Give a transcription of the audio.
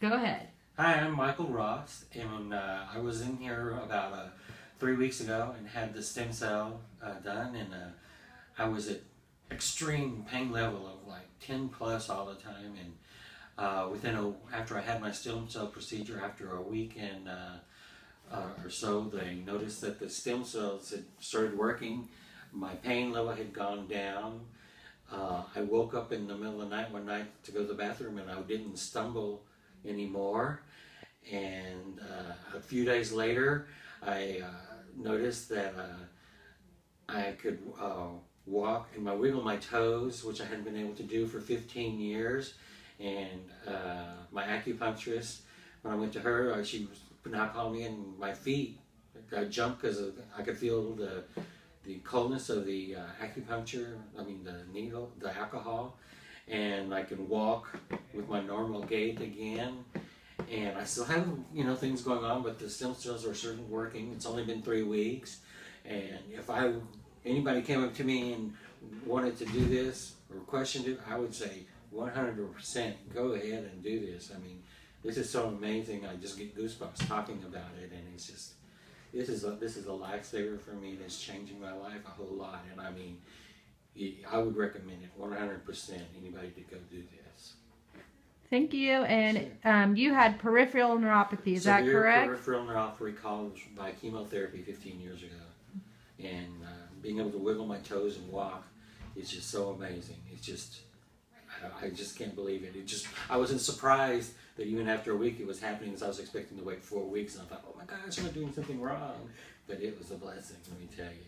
Go ahead. Hi, I'm Michael Ross, and uh, I was in here about uh, three weeks ago and had the stem cell uh, done, and uh, I was at extreme pain level of like 10 plus all the time, and uh, within a after I had my stem cell procedure, after a week and uh, or so, they noticed that the stem cells had started working. My pain level had gone down. I woke up in the middle of the night one night to go to the bathroom, and I didn't stumble anymore. And uh, a few days later, I uh, noticed that uh, I could uh, walk and my wiggle my toes, which I hadn't been able to do for 15 years. And uh, my acupuncturist, when I went to her, she was now calling me, and my feet I jumped because I could feel the the coldness of the uh, acupuncture. I mean the needle, the alcohol, and I can walk with my normal gait again. And I still have you know things going on, but the stem cells are certainly working. It's only been three weeks, and if I anybody came up to me and wanted to do this or questioned it, I would say 100% go ahead and do this. I mean, this is so amazing. I just get goosebumps talking about it, and it's just this is a this is a lifesaver for me. That's changing my life a whole lot, and I mean, I would recommend it 100%. Anybody to go do this. Thank you. And um, you had peripheral neuropathy, is that Severe correct? peripheral neuropathy caused by chemotherapy 15 years ago, and uh, being able to wiggle my toes and walk is just so amazing. It's just I, I just can't believe it. It just I wasn't surprised that even after a week it was happening as I was expecting to wait four weeks, and I thought, oh my gosh, am I doing something wrong? But it was a blessing, let me tell you.